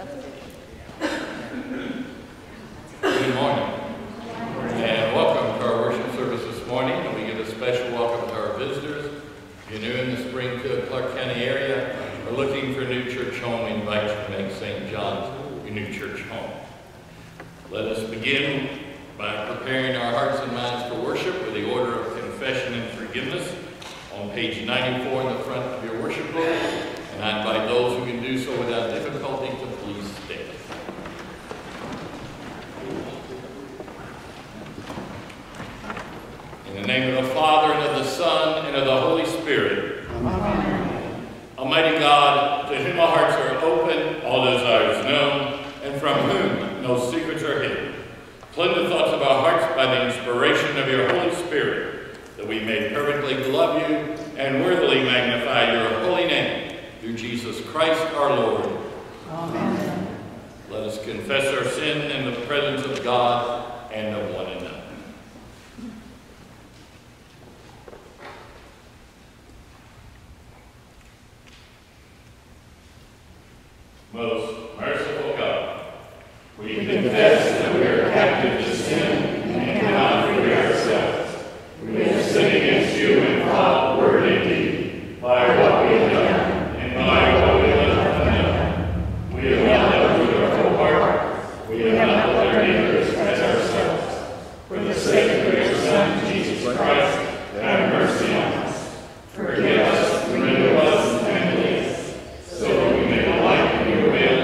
Good morning. And welcome to our worship service this morning. And we give a special welcome to our visitors. If you're new in the Springfield, Clark County area or looking for a new church home, we invite you to make St. John's your new church home. Let us begin by preparing our hearts and minds for worship with the order of confession and forgiveness on page 94 in the front of your worship book. And I invite those who can do so without difficulty to please stand. In the name of the Father, and of the Son, and of the Holy Spirit. Amen. Almighty God, to whom our hearts are open, all desires known, and from whom no secrets are hidden. Cleanse the thoughts of our hearts by the inspiration of your Holy Spirit, that we may perfectly love you and worthily magnify your holy name through Jesus Christ our Lord. Amen. Let us confess our sin in the presence of God and of one another. Most merciful God, we confess that we are captive to sin and cannot free ourselves. We have sinned against you in thought, word, and deed, by what we have done and by what we have undone. We have not loved with our whole heart. We have not loved our neighbors as ourselves. For the sake of your Son, Jesus Christ, have mercy on us. Forgive us, renew us, and lead us, so that we may delight in your will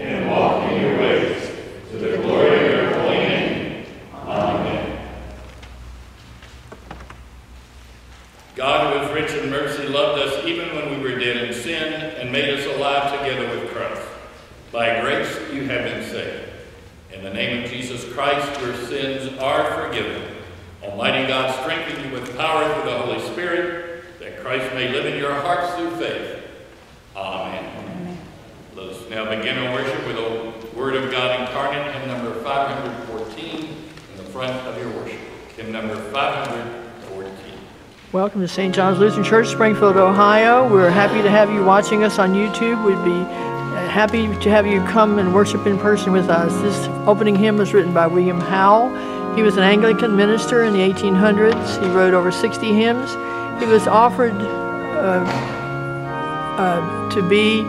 and walk in your ways, to the glory of your holy name. Amen. God, who is rich in mercy, loved us even when we were dead in sin and made us alive together with Christ. By grace you have been saved. In the name of Jesus Christ, your sins are forgiven. Almighty God, strengthen you with power through the Holy Spirit, that Christ may live in your hearts through faith. Amen. Amen. Let us now begin our worship with the Word of God incarnate, hymn number 514, in the front of your worship. Hymn number 514. Welcome to St. John's Lutheran Church, Springfield, Ohio. We're happy to have you watching us on YouTube. We'd be uh, happy to have you come and worship in person with us. This opening hymn was written by William Howell. He was an Anglican minister in the 1800s. He wrote over 60 hymns. He was offered uh, uh, to be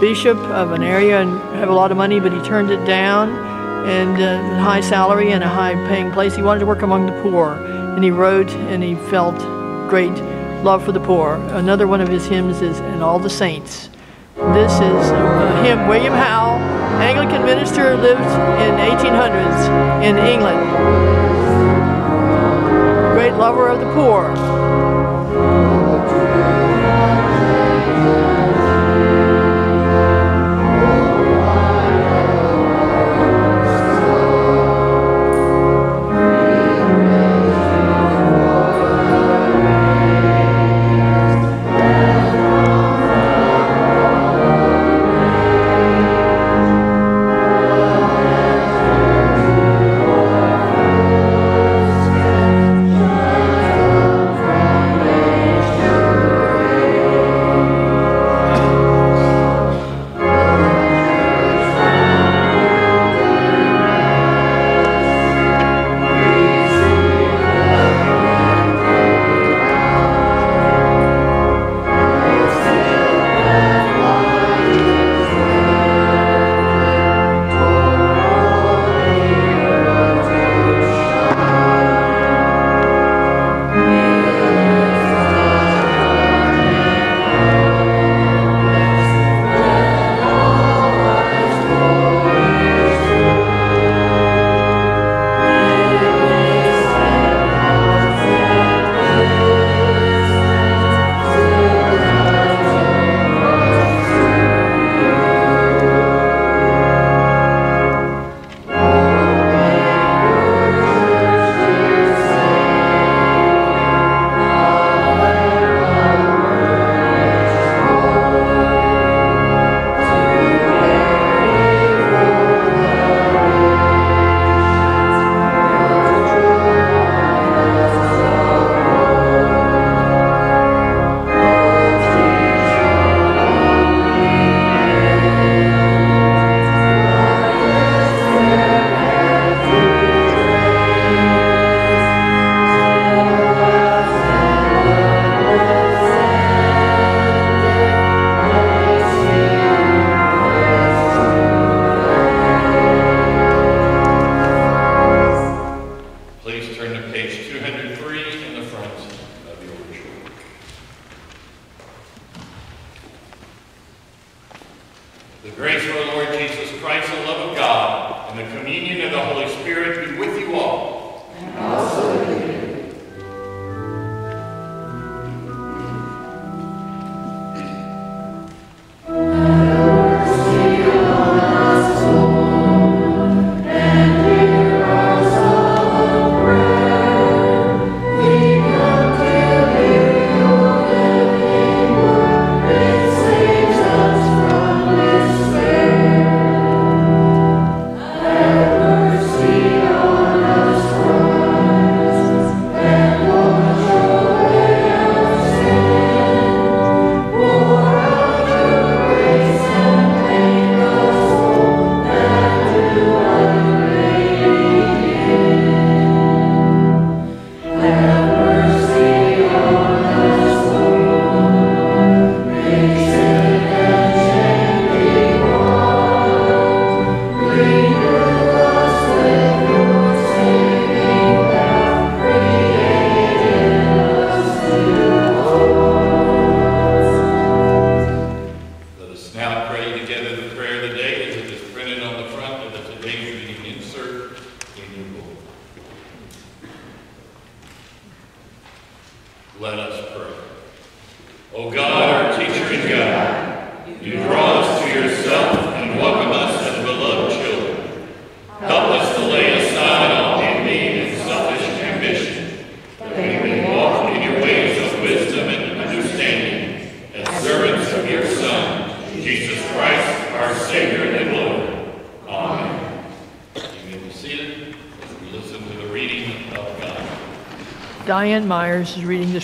bishop of an area and have a lot of money, but he turned it down and uh, a high salary and a high paying place. He wanted to work among the poor. And he wrote and he felt great love for the poor. Another one of his hymns is And All the Saints. This is a hymn, William How, Anglican minister, lived in 1800s in England. Great lover of the poor.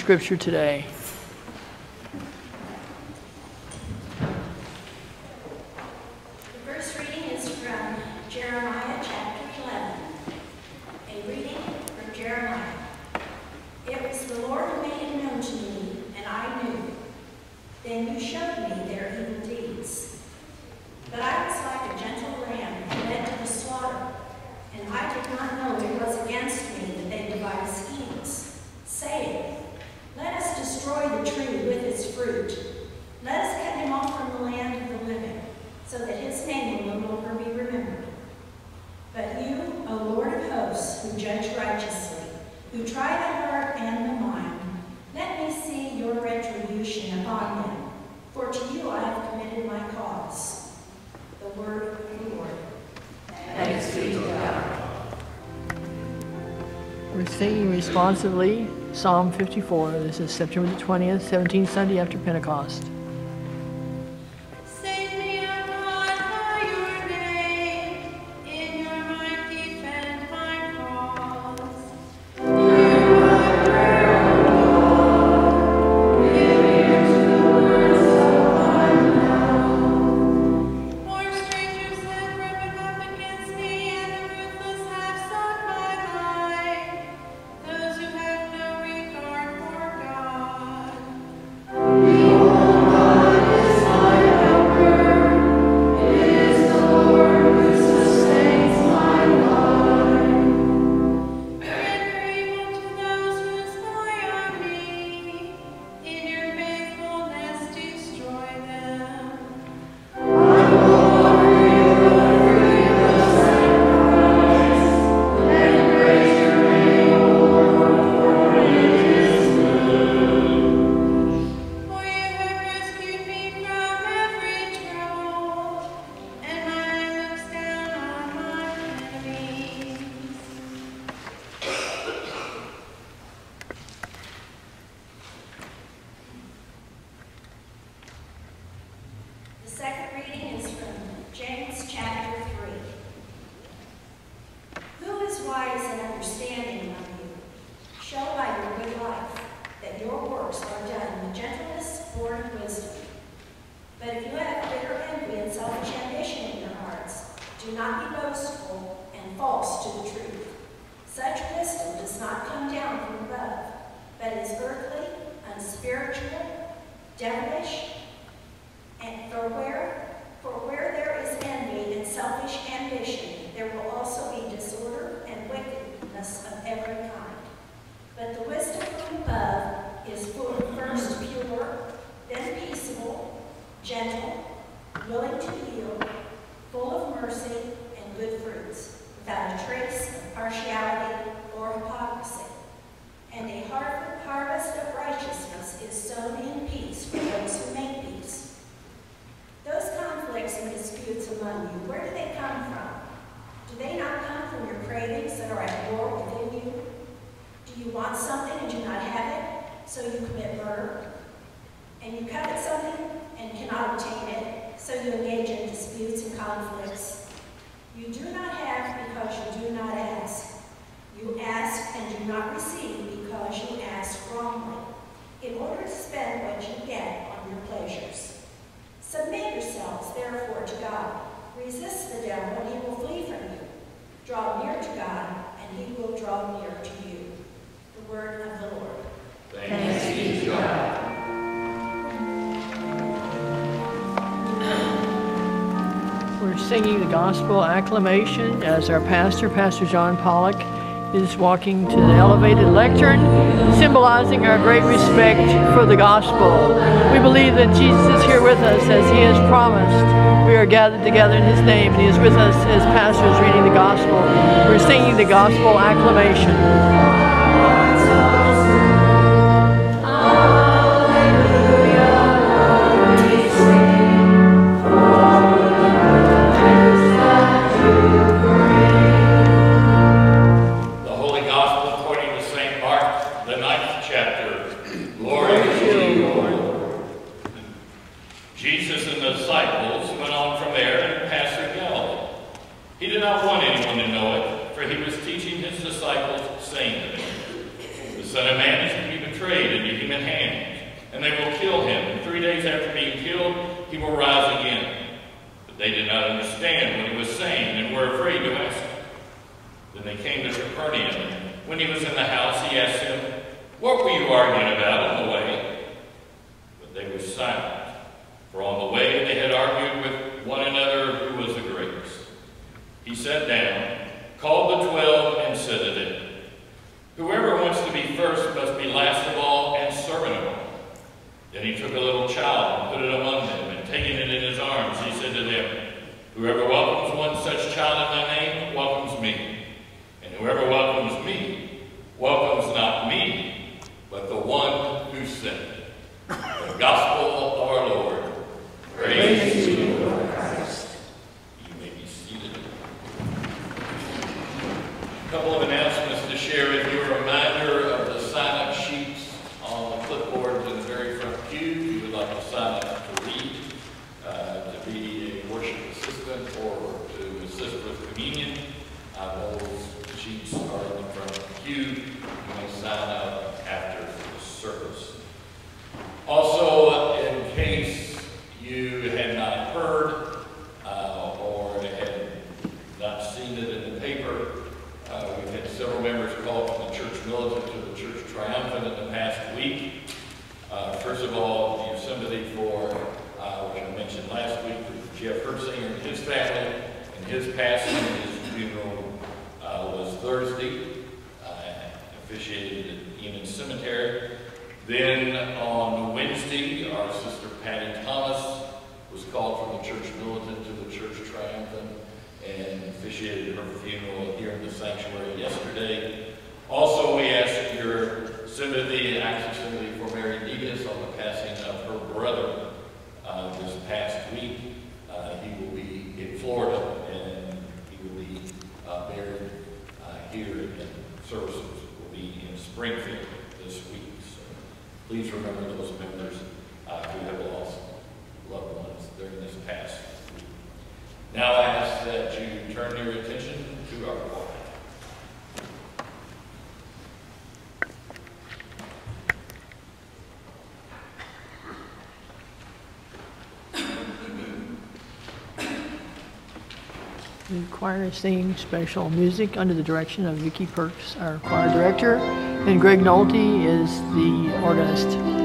scripture today. The first reading is from Jeremiah chapter 11. A reading from Jeremiah. It was the Lord who made it known to me, and I knew. Then you showed Psalm 54. This is September the 20th, 17th Sunday after Pentecost. singing the gospel acclamation as our pastor, Pastor John Pollock, is walking to the elevated lectern, symbolizing our great respect for the gospel. We believe that Jesus is here with us as he has promised. We are gathered together in his name, and he is with us as pastors reading the gospel. We're singing the gospel acclamation. The choir is singing special music under the direction of Vicki Perks, our choir director, and Greg Nolte is the organist.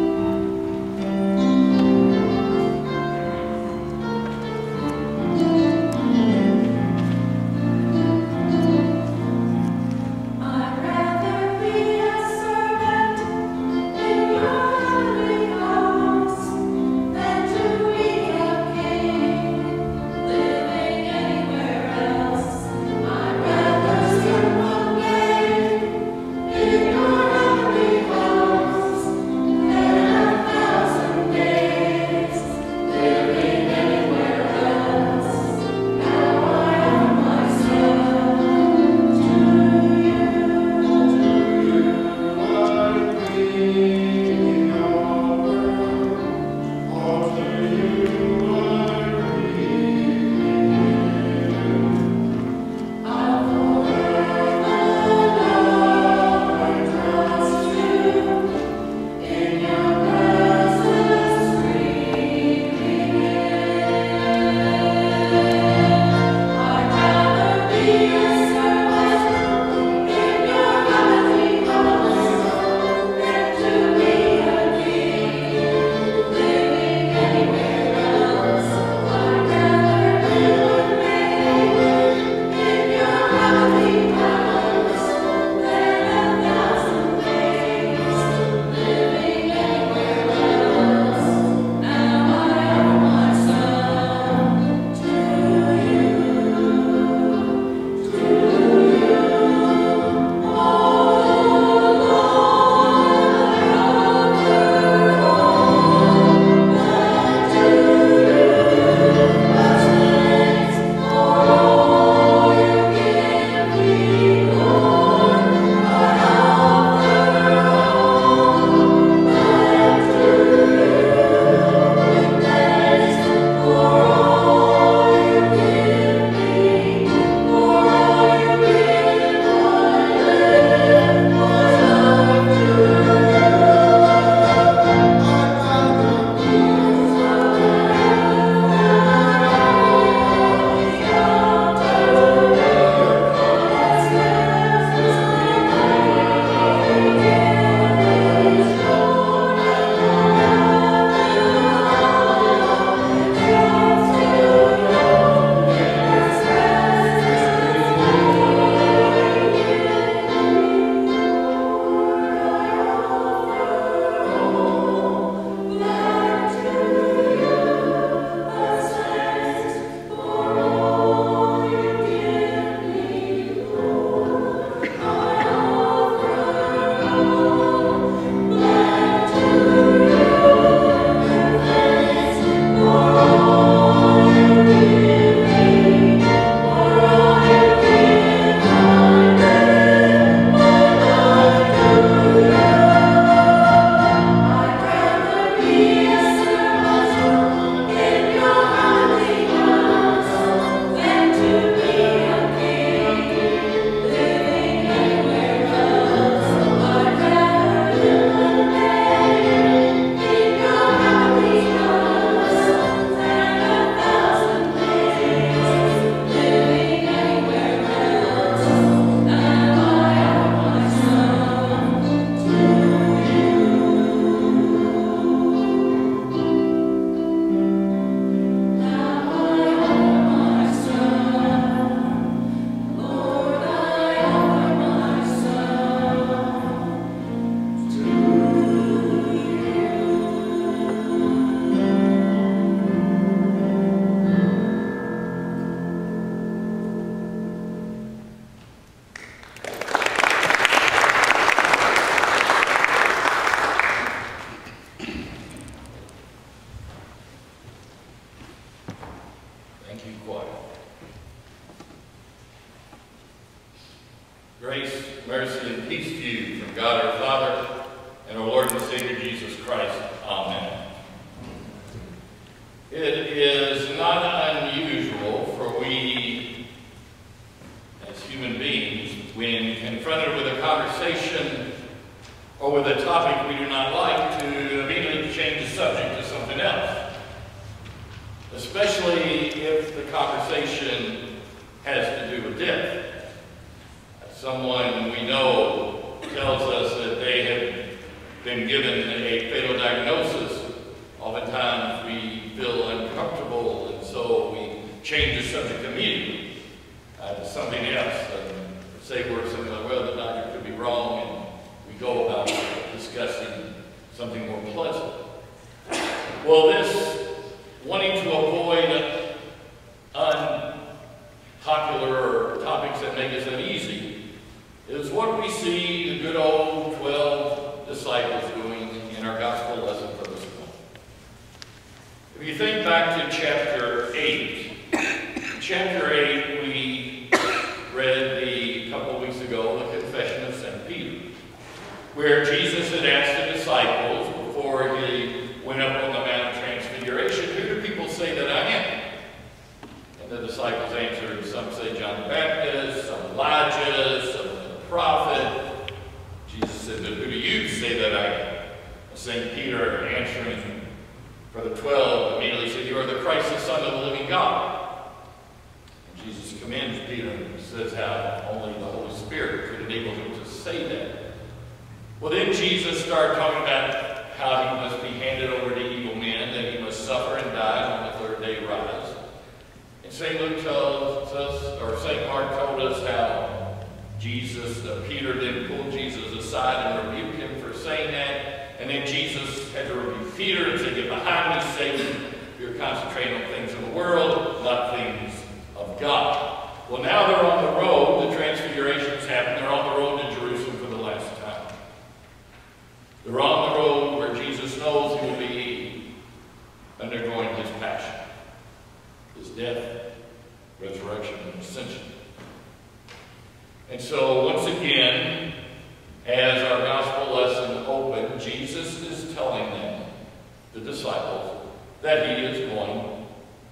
St. Peter answering for the twelve immediately said, You are the Christ, the Son of the living God. And Jesus commends Peter and says how only the Holy Spirit could enable him to say that. Well, then Jesus started talking about how he must be handed over to evil men, that he must suffer and die, and on the third day rise. And St. Luke tells us, or St. Mark told us how Jesus, uh, Peter then pulled Jesus aside and rebuked him for saying that. And then Jesus had to rebuke Peter and say, Get behind me, Satan. You're concentrating on things of the world, not things of God. Well, now they're on the road. The transfiguration's happened. They're on the road to Jerusalem for the last time. They're on the road where Jesus knows he will be undergoing his passion, his death, resurrection, and ascension. And so, once again, as our gospel lesson opened, Jesus is telling them, the disciples, that he is going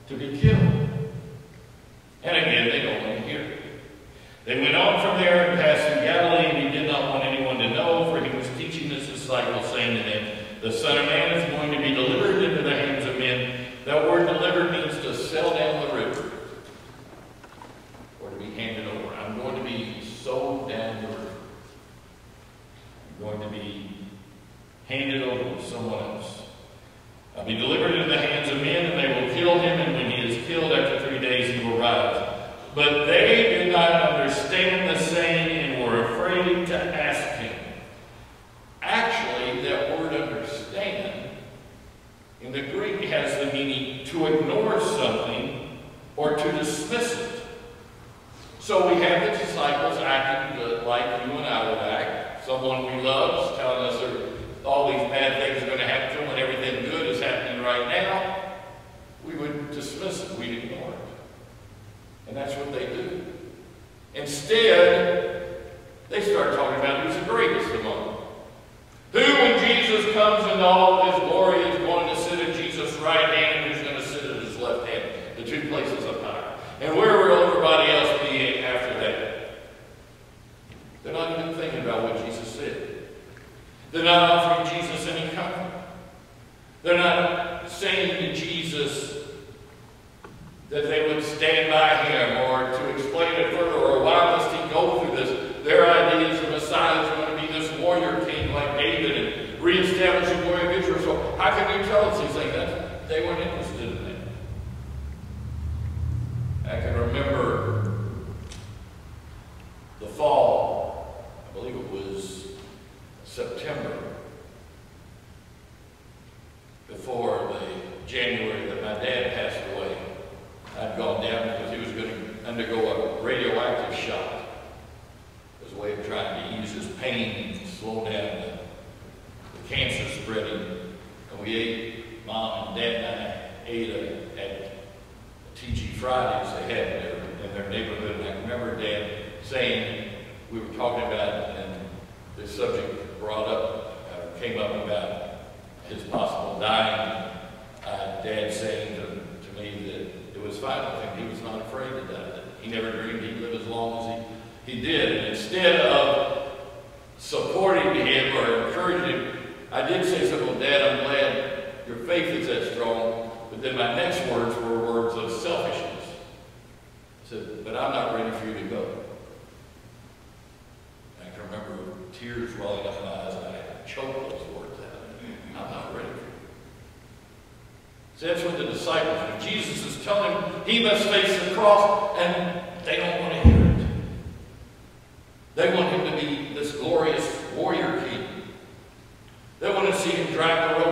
to be killed. And again, they don't want to hear it. They went on from there and passed through Galilee, and he did not want anyone to know, for he was teaching his disciples, saying to them, The Son of Man is going to be delivered into the hands of men. That word delivered means to sail down the river or to be handed over. I'm going to be sold down the river. I'm going to be handed over to someone else. I'll be delivered into the hands of men, and they will kill him, and when he is killed after three days, he will rise. But they did not understand the saying and were afraid to ask him. Actually, that word understand in the Greek has the meaning to ignore something or to dismiss it. So we have the disciples acting like you and I would act. Someone we love is telling us all these bad things are going to happen to them and everything good is happening right now. We would dismiss it. We'd ignore it. And that's what they do. Instead, they start talking about who's the greatest among them. Who, when Jesus comes in all of his glory, is going to sit at Jesus' right hand and who's going to sit at his left hand. The two places up higher. And where will everybody else after that. They're not even thinking about what Jesus said. They're not offering Jesus any comfort. They're not saying to Jesus that they would stand by him or to explain it further or why must he go through this. Their idea is the Messiah is going to be this warrior king like David and reestablish the glory of Israel. So how can you tell us these things? They weren't interested in that. I can remember the fall, I believe it was September, before the January that my dad passed away. I'd gone down because he was going to undergo a radioactive shock as a way of trying to ease his pain and slow down the, the cancer spreading. And we ate, mom and dad and I ate a, at TG Fridays they had in their, in their neighborhood. And I remember dad saying we were talking about, and the subject brought up, uh, came up about his possible dying. Uh, Dad saying to, to me that it was fine with him. He was not afraid to die. That he never dreamed he'd live as long as he, he did. And instead of supporting him or encouraging him, I did say something, well, Dad, I'm glad your faith is that strong. But then my next words were words of selfishness. I said, but I'm not ready for you to go. I can remember tears welling up in my eyes, and I choked those words out. I'm not ready for you. So that's what the disciples, when Jesus is telling them he must face the cross, and they don't want to hear it. They want him to be this glorious warrior king. They want to see him drive the sea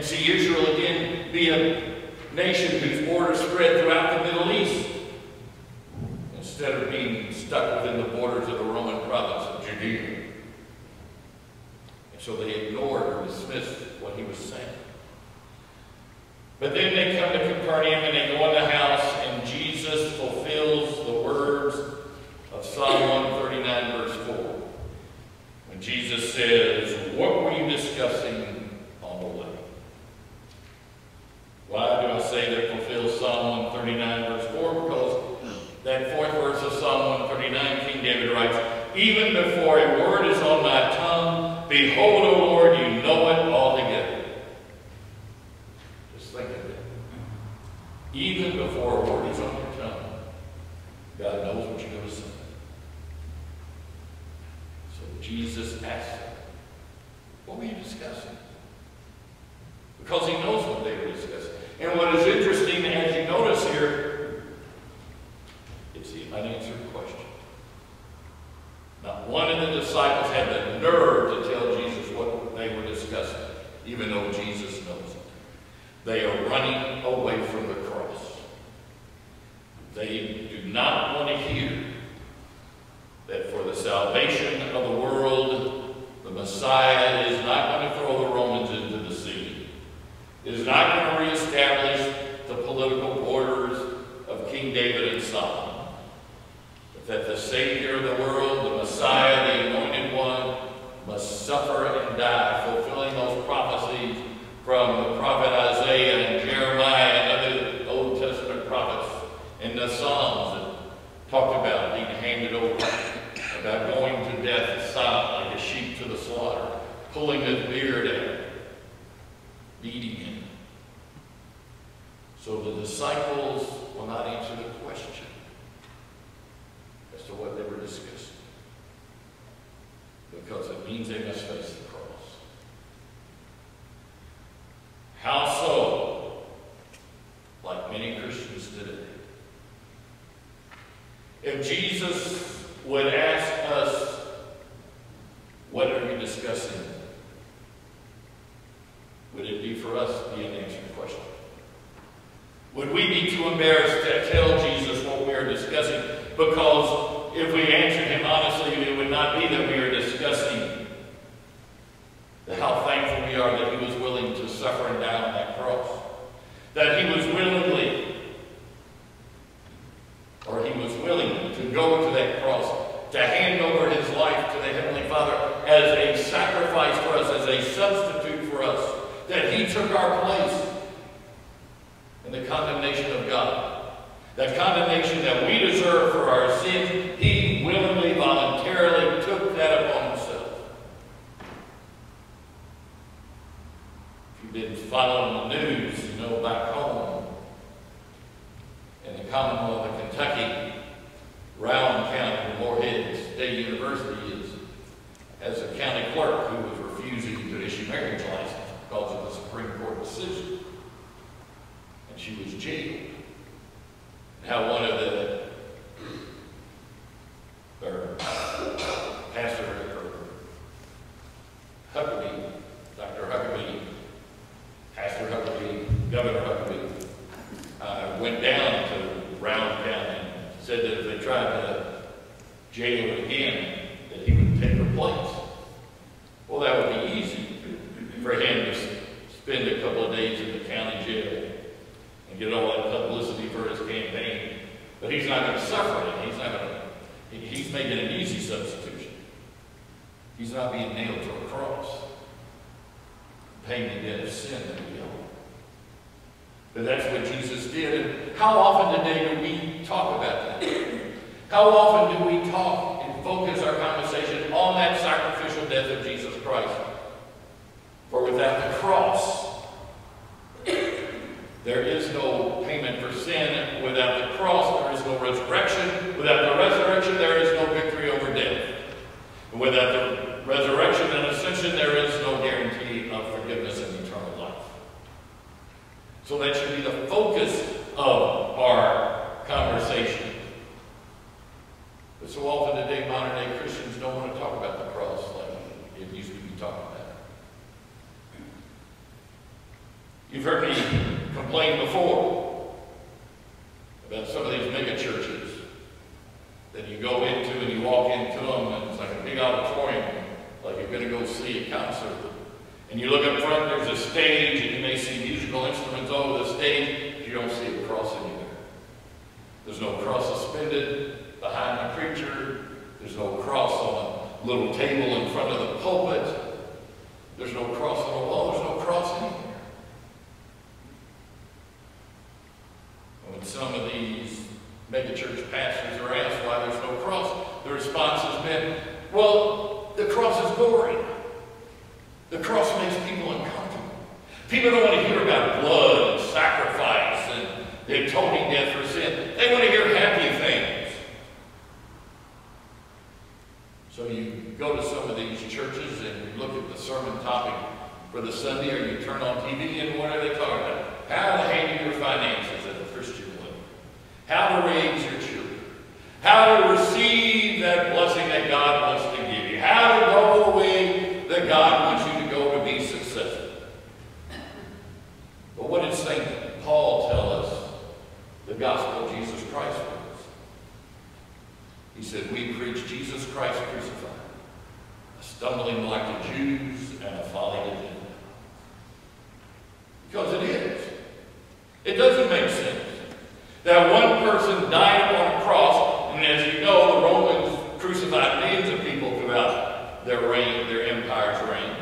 and see Israel again be a nation whose borders spread throughout the Middle East instead of being stuck within the borders of the Roman province of Judea. And so they ignored or dismissed what he was saying. But then they come to Capernaum and they go in the house, and Jesus fulfills the words of Psalm 139, verse 4. When Jesus says, What were you discussing on the way? Why do I say that fulfills Psalm 139, verse 4? Because that fourth verse of Psalm 139, King David writes, Even before a word is on my tongue, behold, O Lord, you know it altogether. Just think of it. Even before a word is on your tongue, God knows what you're going to say. So Jesus asked them, What were you discussing? Because he knows what they were discussing. And what is interesting, as you notice here, it's the unanswered question. Not one of the disciples had the nerve to tell Jesus what they were discussing, even though Jesus knows it. They are running away from the cross. They do not Commonwealth of Kentucky, Rowan County, Morehead State University is, has a county clerk who was refusing to issue marriage license because of the Supreme Court decision and she was jailed. How one of the, or Pastor or Huckabee, Dr. Huckabee, Pastor Huckabee, Governor Huckabee, uh, went down to Rowan County and said that if they tried to jail him again, that he would take her place. Well, that would be easy for him to s- spend a couple of days in the county jail and get all that publicity for his campaign. But he's not going to suffer it. He's not going to He- He's making an easy substitution. He's not being nailed to a cross, paying the debt of sin that we owe. But that's what Jesus did. And how often today do we talk about that? How often do we talk and focus our conversation on that sacrificial death of Jesus Christ? For without the cross, there is no payment for sin. Without the cross, there is no resurrection. Without the resurrection, there is no victory over death. And without the resurrection and ascension, there is no guarantee of forgiveness and eternal life. So that should be the focus of our conversation. But so often today, modern day Christians don't want to talk about the cross like it used to be talked about. You've heard me complain before about some of these mega churches that you go into and you walk into them and it's like a big auditorium, like you're going to go see a concert. And you look up front, there's a stage, and you may see musical instruments over the stage, but you don't see a cross anywhere. There's no cross suspended behind the preacher. There's no cross on a little table in front of the pulpit. There's no cross on the wall. There's no cross anywhere. When some of these megachurch pastors are asked why there's no cross, the response has been, well, the cross is boring. The cross makes people uncomfortable. People don't want to hear about blood and sacrifice the atoning death for sin. They want to hear happy things. So you go to some of these churches and you look at the sermon topic for the Sunday, or you turn on TV, and what are they talking about? How to handle your finances as a Christian woman. How to raise your children. How to receive that blessing that God wants to give you. How to go the way that God wants you to go to be successful. But what did St. Paul tell us the gospel of Jesus Christ was? He said, We preach Jesus Christ crucified, a stumbling block to Jews and a folly to Gentiles. Because it is. It doesn't make sense. That one person died on a cross, and as you know, the Romans crucified millions of people throughout their reign, their empire's reign.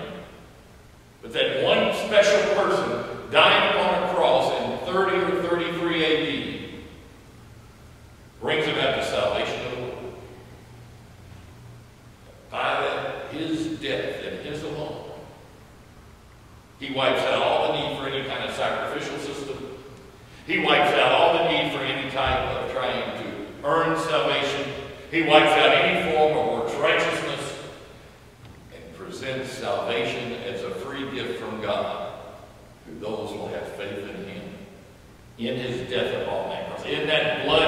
But that one special person died upon a cross in 30 brings about the salvation of the world. By that, his death and his alone. He wipes out all the need for any kind of sacrificial system. He wipes out all the need for any type of trying to earn salvation. He wipes out any form of works righteousness and presents salvation as a free gift from God to those who have faith in Him. In His death upon that cross. In that bloody,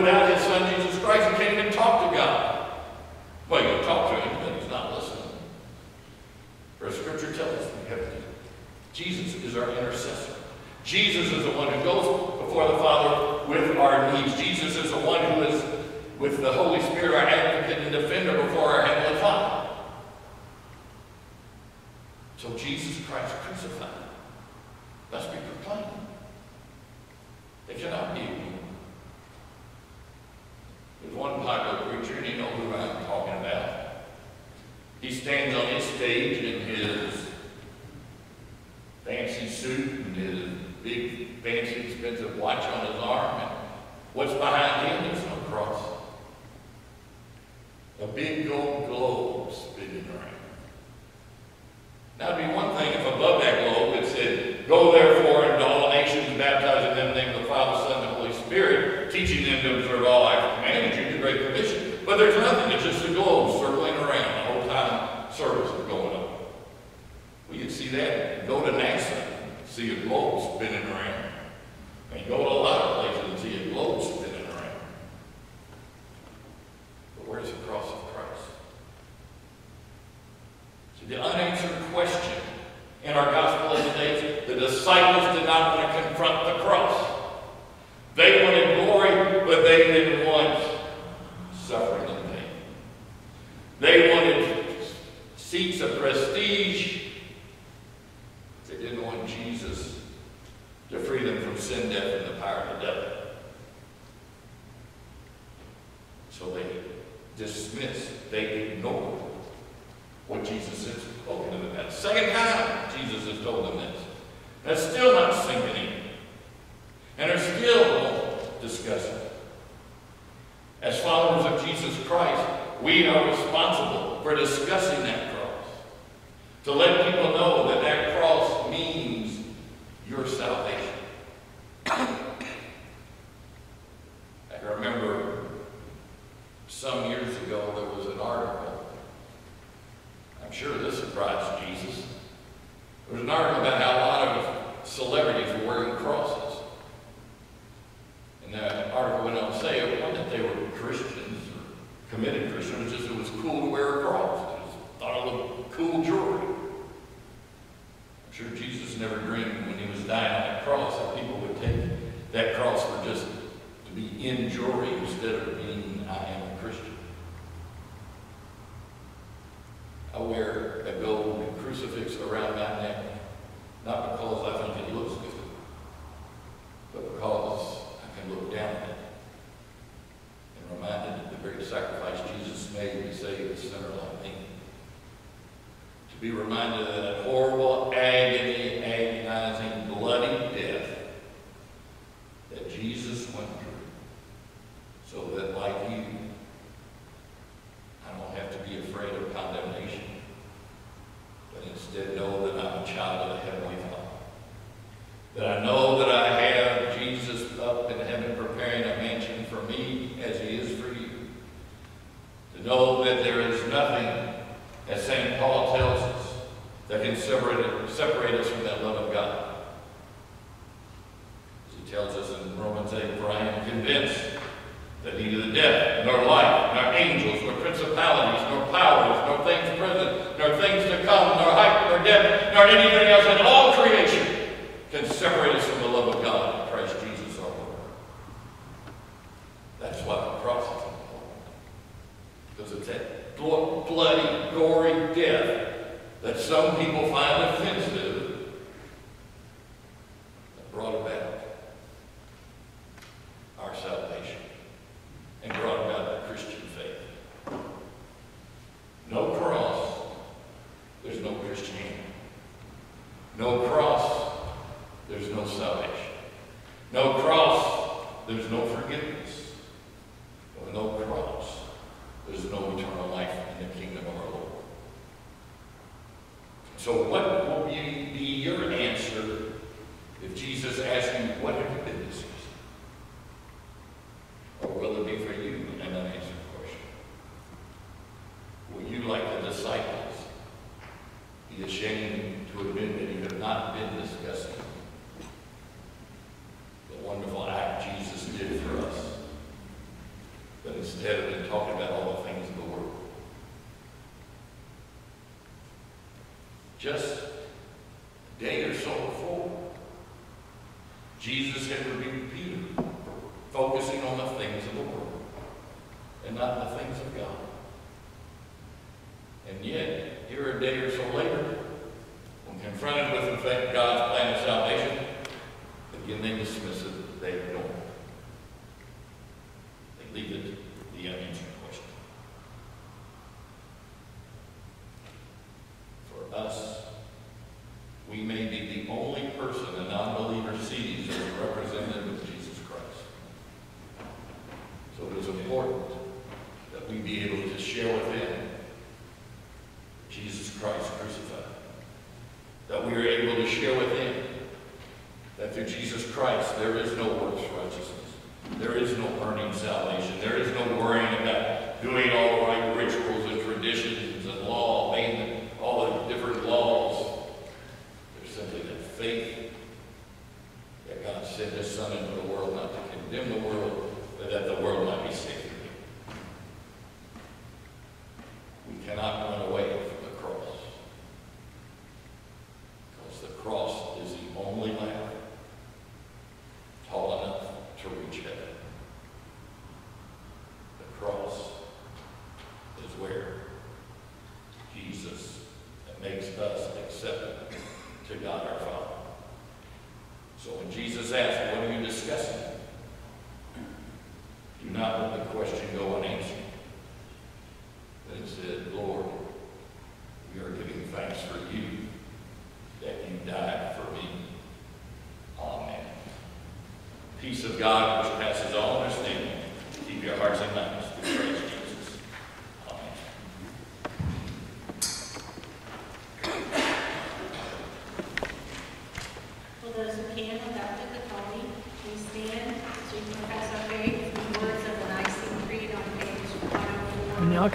without his son Jesus Christ, you can't even talk to God. Well, you talk to him, but he's not listening. For scripture tells us we have to. Jesus is our intercessor. Jesus is the one who goes before the Father with our needs. Jesus is the one who is with the Holy Spirit, our advocate and defender before our Heavenly Father. So Jesus Christ crucified must be proclaimed. They cannot be there's one popular preacher, and you know who I'm talking about. He stands on his stage in his fancy suit and his big, fancy, expensive watch on his arm. And what's behind him? There's no cross. A big gold globe spinning around. It'd be one thing if above that globe it said, Go therefore into all nations, baptizing them in the name of the Father, Son, and Holy Spirit, teaching them to observe all I've commanded you, the Great Commission. But there's nothing, it's just a globe circling around the whole time service is going on. Well, you see that. Go to NASA, see a globe spinning around. And go to a lot of places and see a globe spinning around. But where's the cross of Christ? See, the unanswered question in our gospel of today, the disciples did not want to confront the cross. They wanted glory, but they didn't want suffering and pain. They wanted seats of prestige. They didn't want Jesus to free them from sin, death, and the power of the devil. So they dismissed, they ignored what Jesus has spoken them about. Second time Jesus has told them this. That's still not sinking in. And they're still discussing it. As followers of Jesus Christ, we are responsible for discussing that cross. To let people know that that cross means your salvation. I remember some years ago there was an article. I'm sure this surprised Jesus. There was an article about how a lot of celebrities were wearing crosses. And that article went on to say it wasn't that they were Christians or committed Christians, it was just it was cool to wear a cross. It was thought it looked cool jewelry. I'm sure Jesus never dreamed when he was dying on that cross that people would take that cross for just to be in jewelry instead of being I am a Christian. I wear a gold crucifix around my neck, not because I think it looks good, but because I can look down at it and reminded of the great sacrifice Jesus made to save a sinner like me. To be reminded of that horrible agony, agonizing, bloody death that Jesus went through, so that like you, I don't have to be afraid of condemnation, but instead know that I'm a child of the Heavenly Father. That I know that I have Jesus up in heaven preparing a mansion for me as he is for you. To know that there is nothing, as St. Paul tells us, that can separate, separate us from that love of God. As he tells us in Romans 8, for I am convinced that neither the death, nor life, nor angels, nor principalities, nor powers, nor things present, nor things to come, nor height, depth, anything else in all creation can separate us from the love of God in Christ Jesus our Lord. That's why the cross is important. Because it's that bloody, gory death that some people find offensive important that we be able to share with them.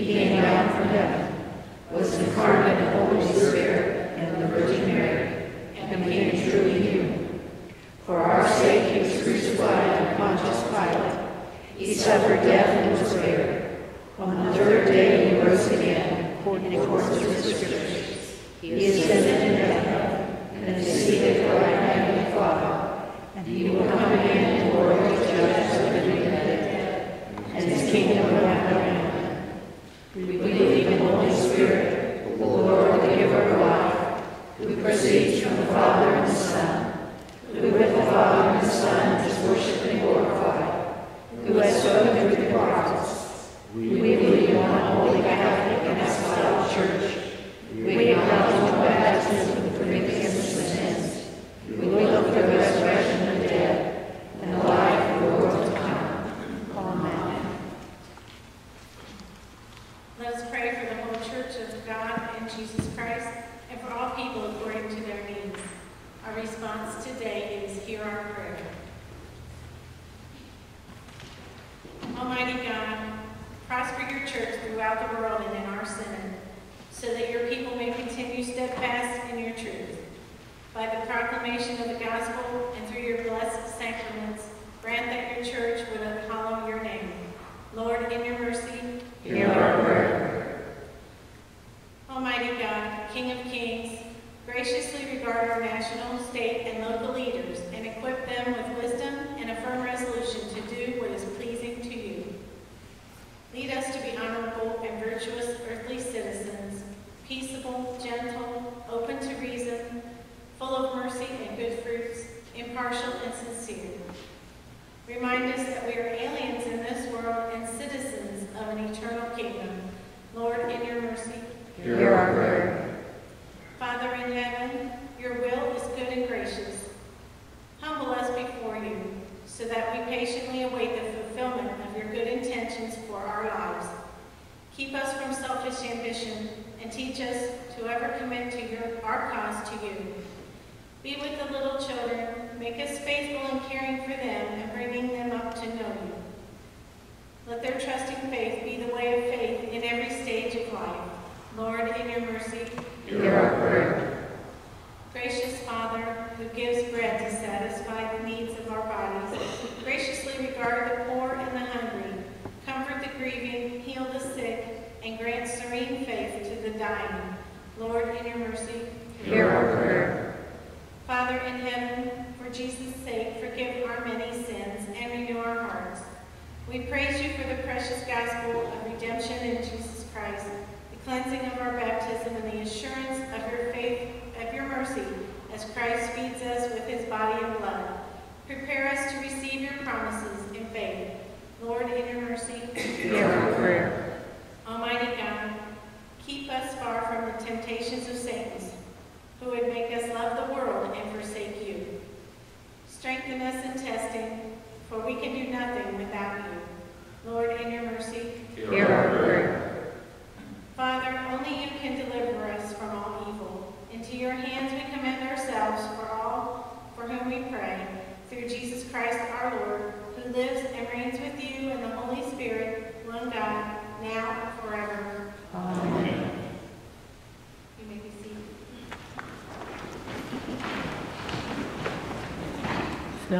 he came down from heaven, was incarnate of the Holy Spirit and the Virgin Mary, and became truly human. For our sake he was crucified under Pontius Pilate. He suffered death and was buried. On the third day he rose again, according to the Scriptures. He ascended into heaven, and is seated at the right hand of the Father, and he will come again in glory to judge the living and the dead, and his kingdom will have no proceeds from the Father and the Son, who with the Father and the Son is worshipped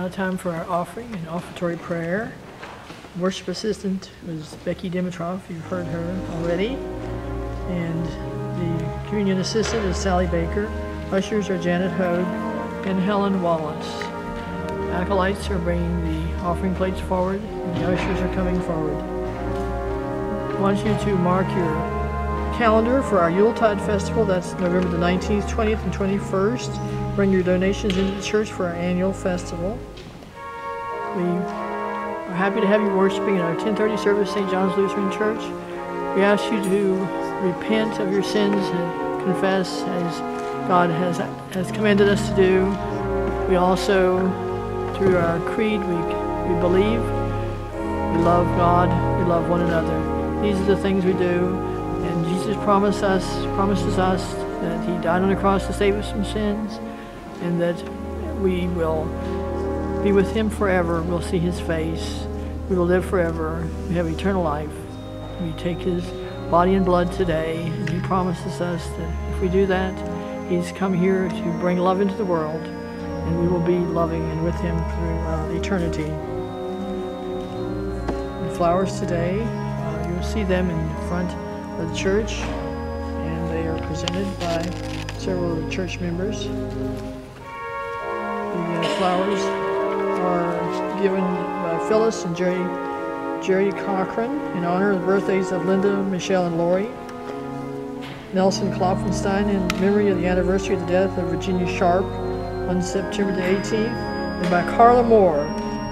now time for our offering and offertory prayer. Worship assistant was Becky Dimitrov. You've heard her already. And the communion assistant is Sally Baker. Ushers are Janet Hogue and Helen Wallace. Acolytes are bringing the offering plates forward, and the ushers are coming forward. I want you to mark your calendar for our Yuletide Festival. That's November the 19th, 20th, and 21st. Bring your donations into the church for our annual festival. Happy to have you worshiping in our 1030 service, St. John's Lutheran Church. We ask you to repent of your sins and confess as God has, has commanded us to do. We also, through our creed, we, we believe, we love God, we love one another. These are the things we do. And Jesus promised us, promises us that he died on the cross to save us from sins and that we will be with him forever. We'll see his face. We will live forever. We have eternal life. We take his body and blood today, and he promises us that if we do that, he's come here to bring love into the world, and we will be loving and with him through uh, eternity. The flowers today, uh, you'll see them in front of the church, and they are presented by several of the church members. The uh, flowers are given Phyllis and Jerry, Jerry Cochran in honor of the birthdays of Linda, Michelle, and Lori. Nelson Klopfenstein in memory of the anniversary of the death of Virginia Sharp on September the 18th. And by Carla Moore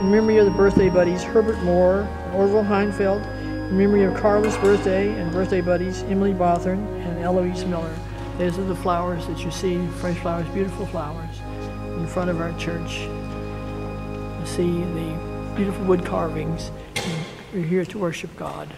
in memory of the birthday buddies Herbert Moore and Orville Heinfeld in memory of Carla's birthday and birthday buddies Emily Bothern and Eloise Miller. Those are the flowers that you see, fresh flowers, beautiful flowers in front of our church. You see the beautiful wood carvings. We're here to worship God.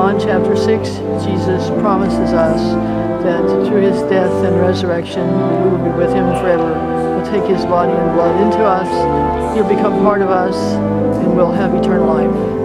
John chapter 6, Jesus promises us that through his death and resurrection, we will be with him forever. We'll take his body and blood into us, he'll become part of us, and we'll have eternal life.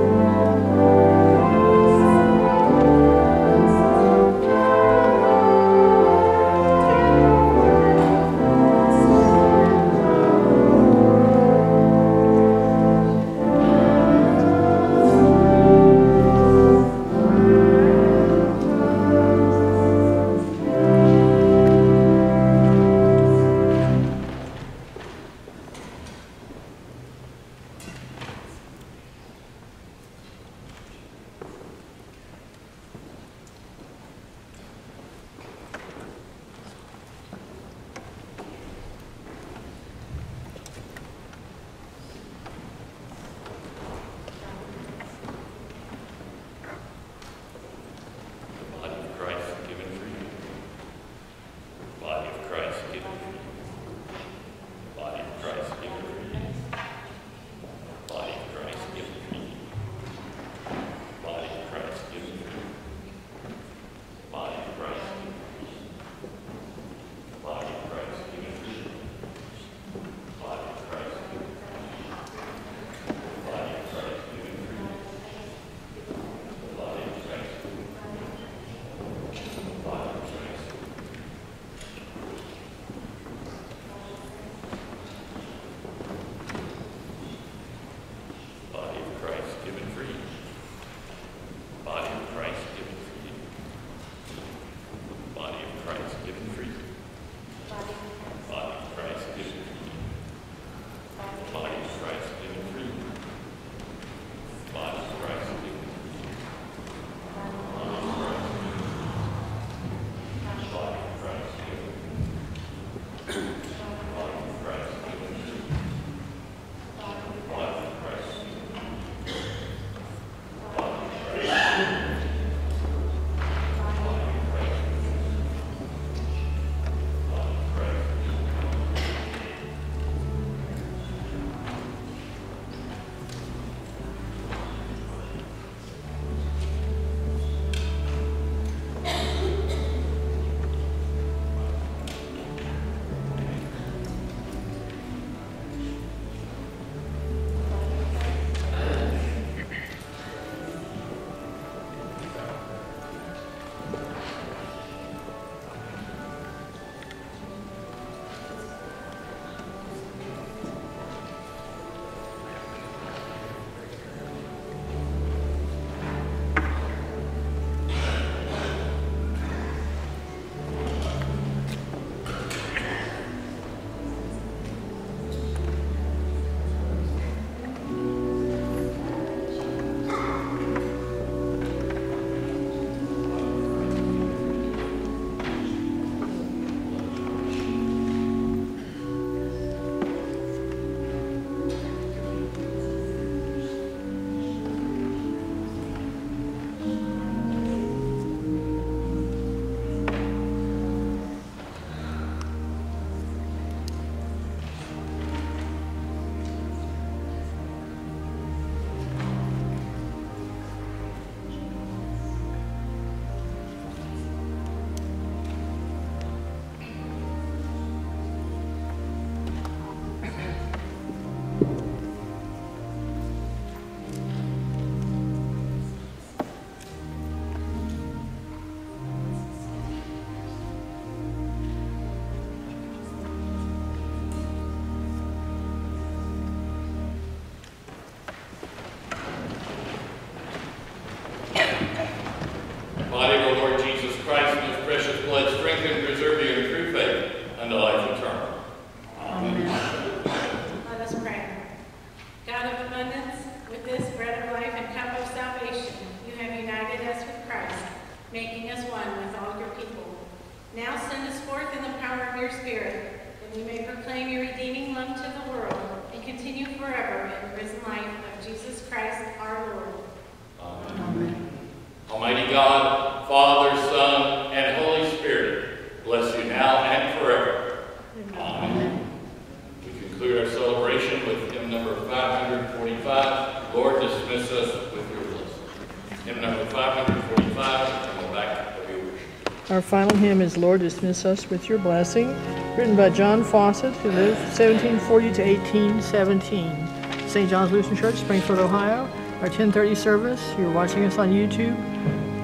Lord Dismiss Us with Your Blessing, written by John Fawcett, who lived 1740 to 1817. St. John's Lutheran Church, Springfield, Ohio. Our 1030 service. You're watching us on YouTube.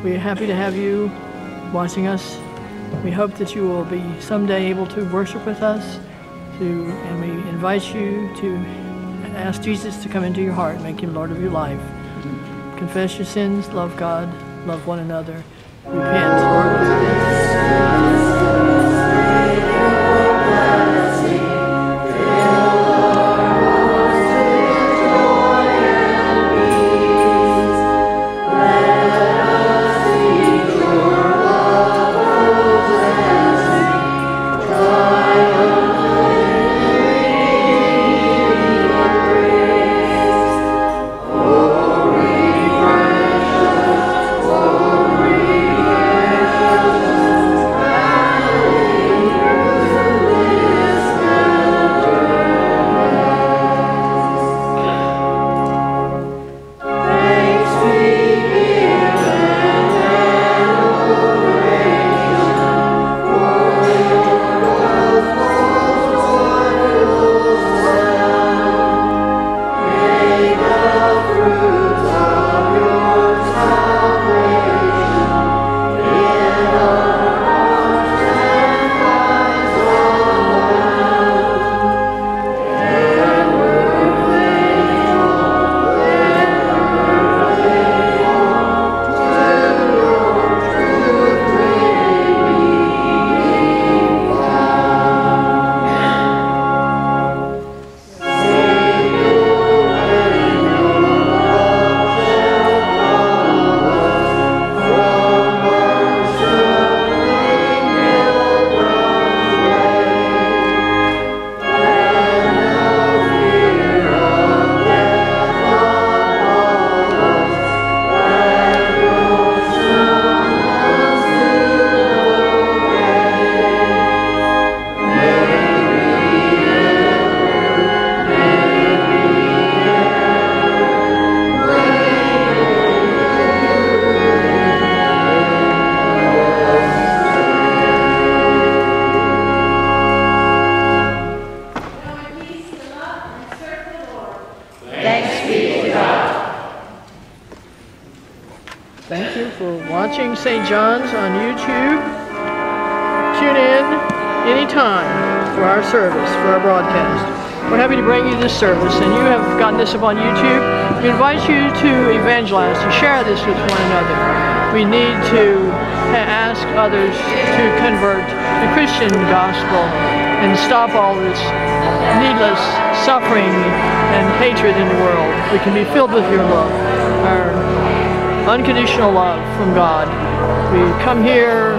We're happy to have you watching us. We hope that you will be someday able to worship with us, to, and we invite you to ask Jesus to come into your heart, make him Lord of your life. Confess your sins, love God, love one another. Repent. Go service, for our broadcast. We're happy to bring you this service, and you have gotten this up on YouTube. We invite you to evangelize, to share this with one another. We need to uh, ask others to convert the Christian gospel and stop all this needless suffering and hatred in the world. We can be filled with your love. Our unconditional love from God. We come here,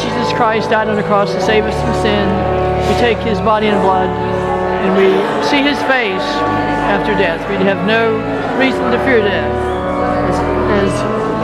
Jesus Christ died on the cross to save us from sin. We take his body and blood and we see his face after death. We have no reason to fear death, as, as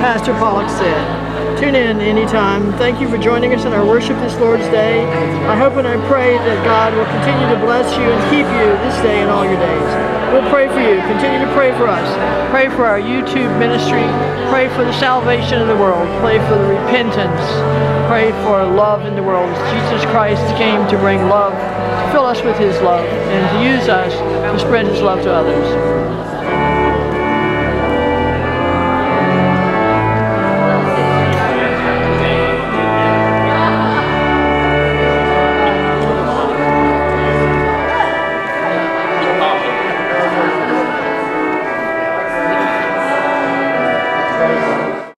Pastor Pollock said. Tune in anytime. Thank you for joining us in our worship this Lord's Day. I hope and I pray that God will continue to bless you and keep you this day and all your days. We'll pray for you. Continue to pray for us. Pray for our YouTube ministry. Pray for the salvation of the world. Pray for the repentance. Pray for love in the world. Jesus Christ came to bring love, to fill us with his love, and to use us to spread his love to others.